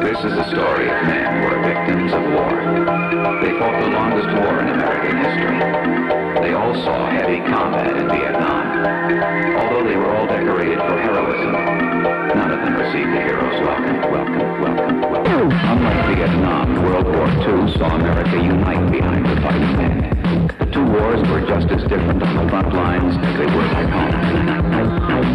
This is the story of men who are victims of war. They fought the longest war in American history. They all saw heavy combat in Vietnam. Although they were all decorated for heroism, none of them received the hero's welcome, welcome, welcome, welcome. Unlike Vietnam, World War II saw America unite behind the fighting men. The two wars were just as different on the front lines as they were at home.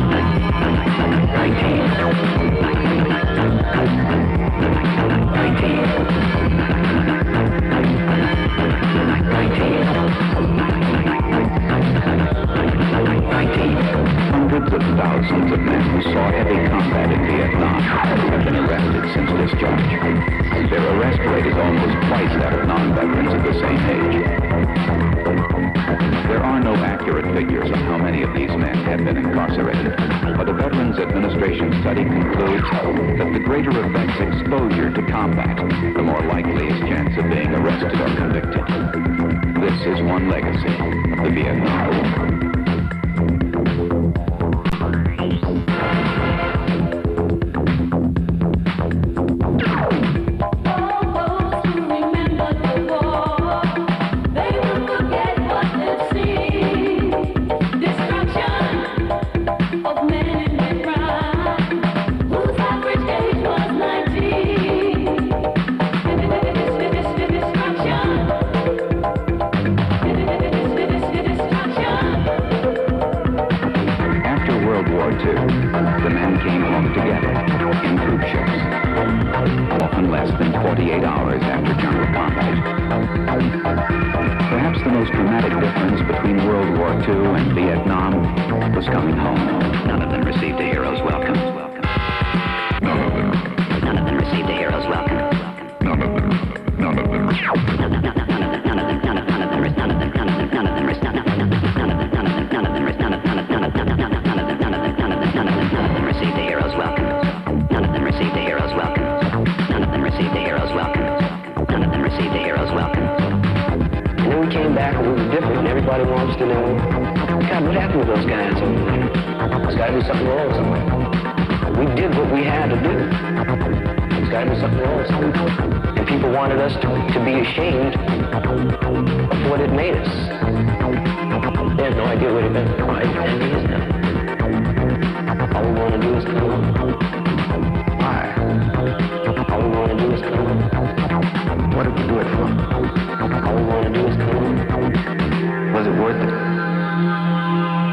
thousands of men who saw heavy combat in Vietnam have been arrested since this charge. Their arrest rate is almost twice that of non-veterans of the same age. There are no accurate figures on how many of these men have been incarcerated, but the Veterans Administration study concludes that the greater a vet's exposure to combat, the more likely his chance of being arrested or convicted. This is one legacy the Vietnam Home together in troop ships, often less than 48 hours after general combat. Perhaps the most dramatic difference between World War II and Vietnam was coming home. None of them received a hero's welcome. None of them. None of them received a hero's welcome. None of them. None of them. None of them. None of them. welcome. And then we came back and we were different and everybody wanted to know, God, what happened to those guys? There's got to be something wrong somewhere. We did what we had to do. There's got to be something wrong somewhere. And people wanted us to, to be ashamed of what it made us. They had no idea what it meant. Right? And now. All we want to do is come on. Why? All we want to do is come on. What if we do? Música